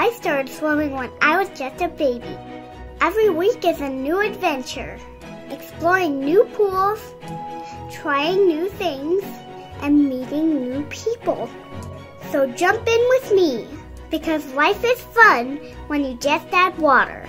I started swimming when I was just a baby. Every week is a new adventure, exploring new pools, trying new things, and meeting new people. So jump in with me because life is fun when you just add water.